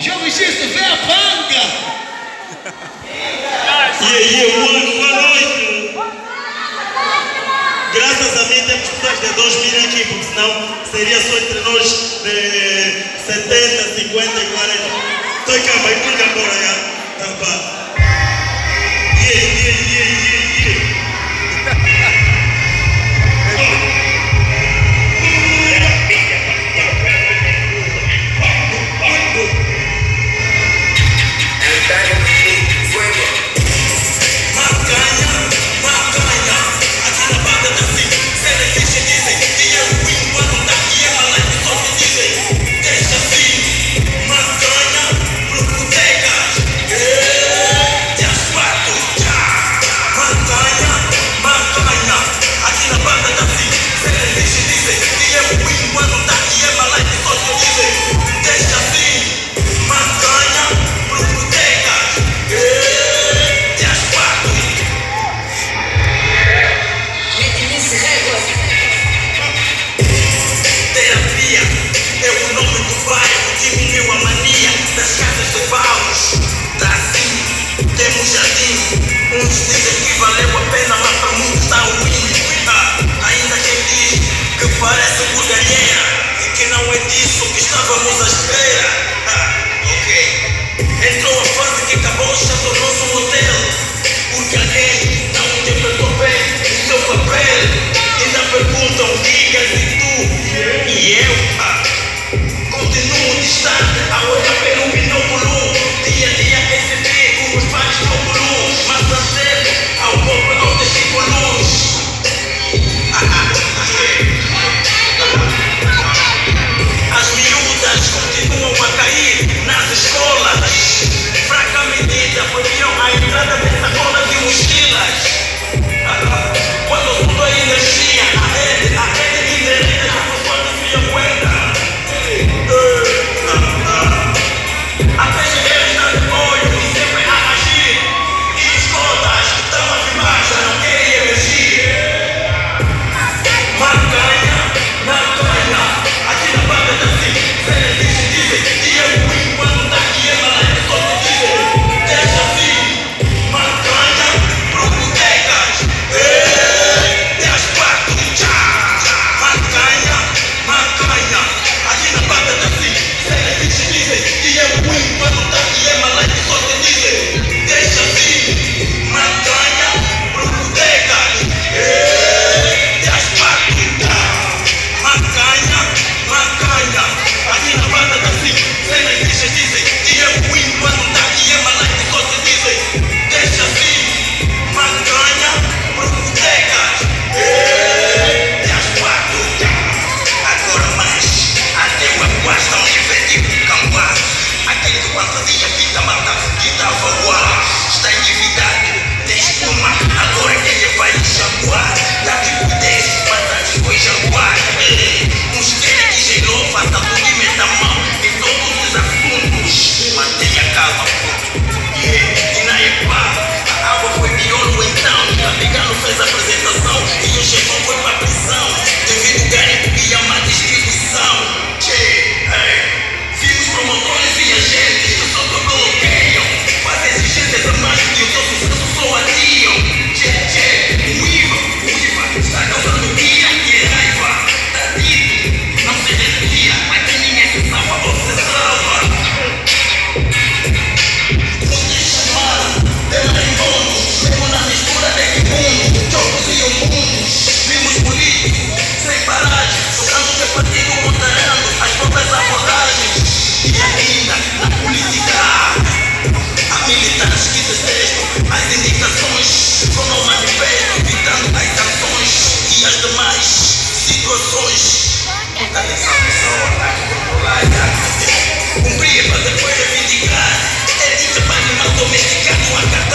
Já vos disse, vem a banga! E aí, mano, boa noite! Graças a mim temos pessoas de 2 mil aqui, porque senão seria só entre nós de 70, 50 e 40. Estou cá, vai, por favor. disso que estávamos à espera. Ah, ok. Entrou a fase que acabou já tornou-se um hotel. Porque alguém não interpretou bem o seu papel. pergunta um diga-se tu e eu. Ah, continuo distante a olhar. What